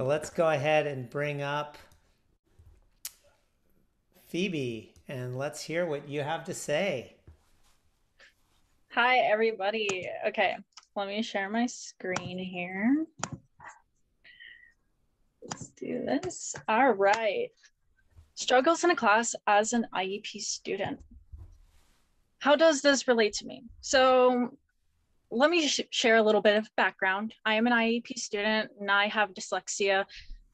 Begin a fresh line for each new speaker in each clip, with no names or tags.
Let's go ahead and bring up Phoebe and let's hear what you have to say.
Hi, everybody. Okay, let me share my screen here. Let's do this. All right. Struggles in a class as an IEP student. How does this relate to me? So let me sh share a little bit of background. I am an IEP student and I have dyslexia.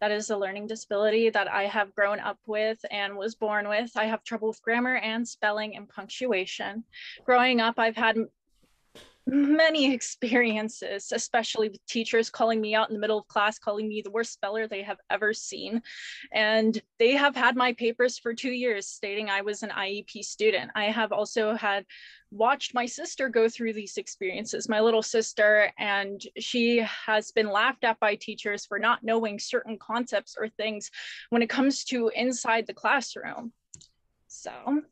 That is a learning disability that I have grown up with and was born with. I have trouble with grammar and spelling and punctuation. Growing up, I've had many experiences, especially with teachers calling me out in the middle of class, calling me the worst speller they have ever seen. And they have had my papers for two years stating I was an IEP student. I have also had watched my sister go through these experiences, my little sister, and she has been laughed at by teachers for not knowing certain concepts or things when it comes to inside the classroom. So,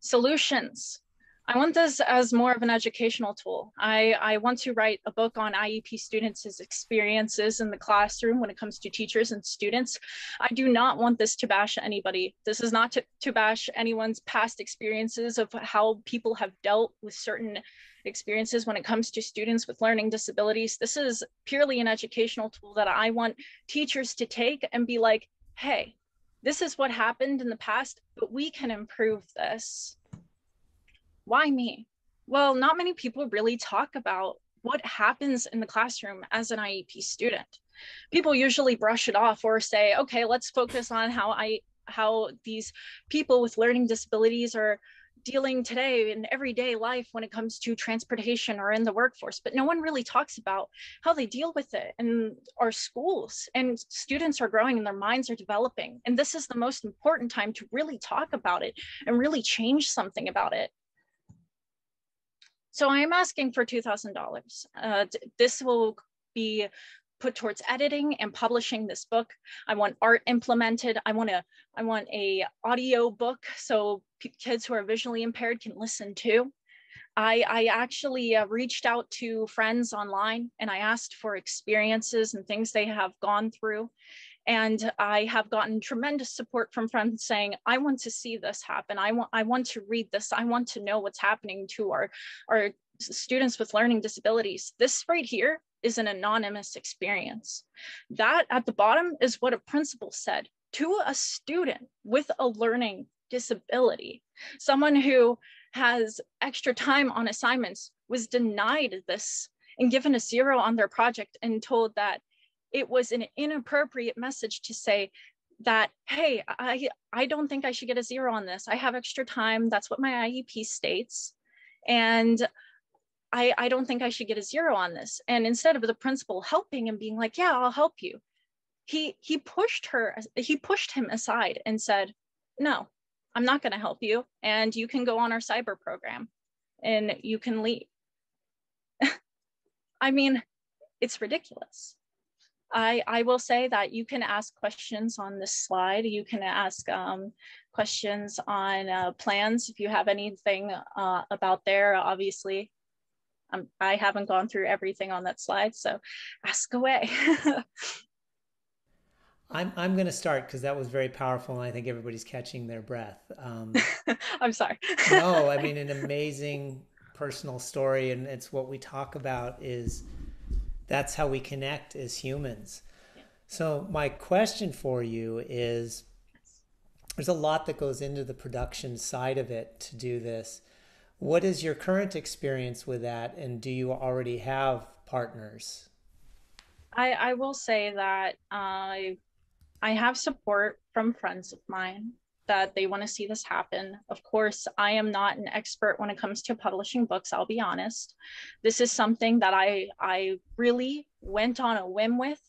solutions I want this as more of an educational tool. I, I want to write a book on IEP students' experiences in the classroom when it comes to teachers and students. I do not want this to bash anybody. This is not to, to bash anyone's past experiences of how people have dealt with certain experiences when it comes to students with learning disabilities. This is purely an educational tool that I want teachers to take and be like, hey, this is what happened in the past, but we can improve this why me? Well, not many people really talk about what happens in the classroom as an IEP student. People usually brush it off or say, okay, let's focus on how I how these people with learning disabilities are dealing today in everyday life when it comes to transportation or in the workforce, but no one really talks about how they deal with it in our schools. And students are growing and their minds are developing. And this is the most important time to really talk about it and really change something about it. So I am asking for $2,000. Uh, this will be put towards editing and publishing this book. I want art implemented. I want a, I want a audio book so kids who are visually impaired can listen to. I, I actually uh, reached out to friends online and I asked for experiences and things they have gone through. And I have gotten tremendous support from friends saying, I want to see this happen. I want, I want to read this. I want to know what's happening to our, our students with learning disabilities. This right here is an anonymous experience. That at the bottom is what a principal said to a student with a learning disability, someone who has extra time on assignments was denied this and given a zero on their project and told that it was an inappropriate message to say that hey i i don't think i should get a zero on this. I have extra time. That's what my iep states. And I, I don't think I should get a zero on this. And instead of the principal helping and being like, yeah, I'll help you, he he pushed her, he pushed him aside and said, no, I'm not going to help you. And you can go on our cyber program and you can leave. I mean, it's ridiculous. I, I will say that you can ask questions on this slide. You can ask um, questions on uh, plans if you have anything uh, about there. Obviously, um, I haven't gone through everything on that slide, so ask away.
I'm, I'm going to start because that was very powerful and I think everybody's catching their breath. Um,
I'm sorry.
no, I mean, an amazing personal story. And it's what we talk about is that's how we connect as humans. Yeah. So, my question for you is there's a lot that goes into the production side of it to do this. What is your current experience with that? And do you already have partners?
I, I will say that I I have support from friends of mine that they want to see this happen. Of course, I am not an expert when it comes to publishing books, I'll be honest. This is something that I I really went on a whim with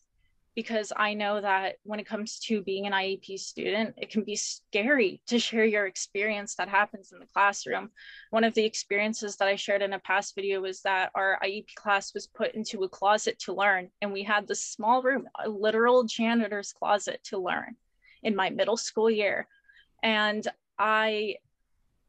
because I know that when it comes to being an IEP student, it can be scary to share your experience that happens in the classroom. One of the experiences that I shared in a past video was that our IEP class was put into a closet to learn, and we had this small room, a literal janitor's closet to learn in my middle school year. And I,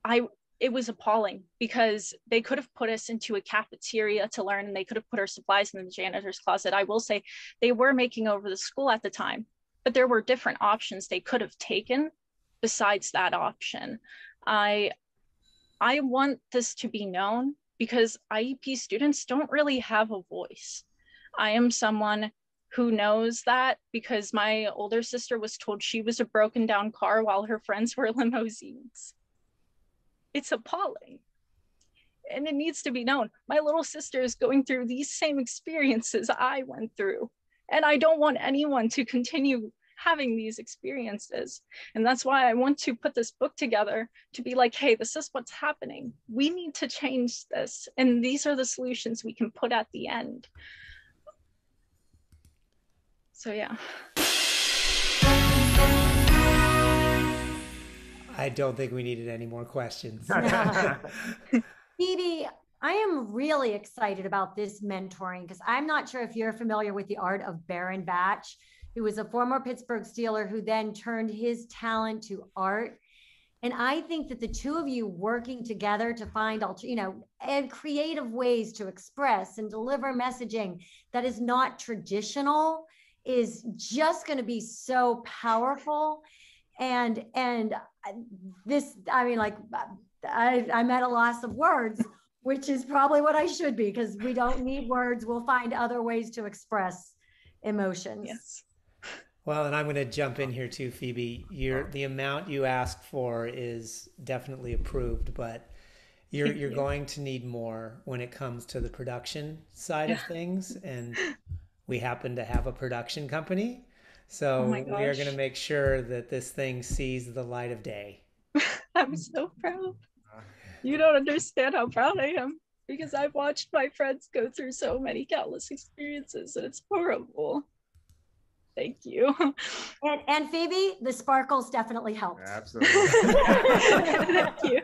I, it was appalling because they could have put us into a cafeteria to learn and they could have put our supplies in the janitor's closet. I will say they were making over the school at the time, but there were different options they could have taken besides that option. I I want this to be known because IEP students don't really have a voice. I am someone who knows that because my older sister was told she was a broken down car while her friends were limousines. It's appalling. And it needs to be known. My little sister is going through these same experiences I went through. And I don't want anyone to continue having these experiences. And that's why I want to put this book together to be like, hey, this is what's happening. We need to change this. And these are the solutions we can put at the end. So, yeah.
I don't think we needed any more questions.
Phoebe, I am really excited about this mentoring because I'm not sure if you're familiar with the art of Baron Batch who was a former Pittsburgh Steeler who then turned his talent to art. And I think that the two of you working together to find, you know, and creative ways to express and deliver messaging that is not traditional is just going to be so powerful. And and uh, this, I mean, like I, I'm at a loss of words, which is probably what I should be because we don't need words. We'll find other ways to express emotions.
Yes.
Well, and I'm going to jump in here too, Phoebe. Your the amount you ask for is definitely approved, but you're you're going to need more when it comes to the production side of things, and we happen to have a production company, so oh we are going to make sure that this thing sees the light of day.
I'm so proud. Uh, you don't understand how proud I am because I've watched my friends go through so many countless experiences, and it's horrible. Thank you.
And, and Phoebe, the sparkles definitely helped.
Absolutely.
Thank you.